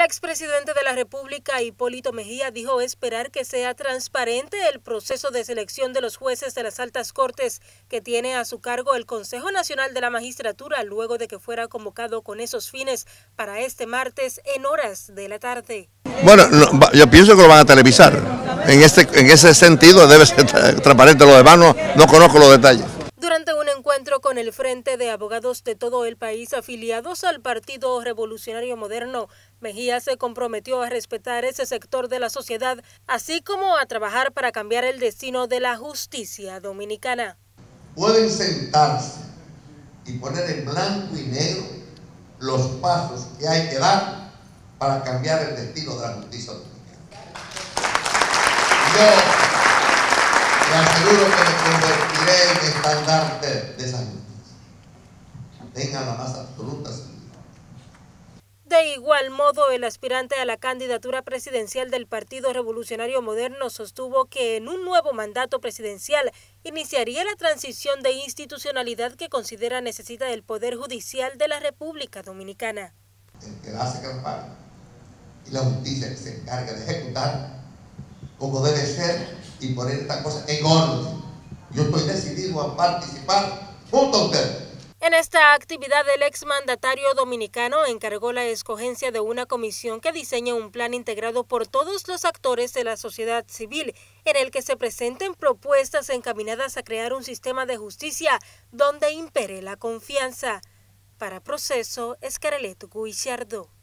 El expresidente de la República, Hipólito Mejía, dijo esperar que sea transparente el proceso de selección de los jueces de las altas cortes que tiene a su cargo el Consejo Nacional de la Magistratura luego de que fuera convocado con esos fines para este martes en horas de la tarde. Bueno, yo pienso que lo van a televisar. En, este, en ese sentido debe ser transparente. Lo demás no, no conozco los detalles con el Frente de Abogados de todo el país afiliados al Partido Revolucionario Moderno, Mejía se comprometió a respetar ese sector de la sociedad, así como a trabajar para cambiar el destino de la justicia dominicana. Pueden sentarse y poner en blanco y negro los pasos que hay que dar para cambiar el destino de la justicia dominicana. Yo le aseguro que me convertiré en estandarte de tengan la más absoluta De igual modo, el aspirante a la candidatura presidencial del Partido Revolucionario Moderno sostuvo que en un nuevo mandato presidencial iniciaría la transición de institucionalidad que considera necesita el Poder Judicial de la República Dominicana. El que hace campaña y la justicia que se encarga de ejecutar como debe ser y poner esta cosa en orden. Yo estoy decidido a participar. En esta actividad, el exmandatario dominicano encargó la escogencia de una comisión que diseña un plan integrado por todos los actores de la sociedad civil, en el que se presenten propuestas encaminadas a crear un sistema de justicia donde impere la confianza. Para Proceso, Escarelet Guichardo.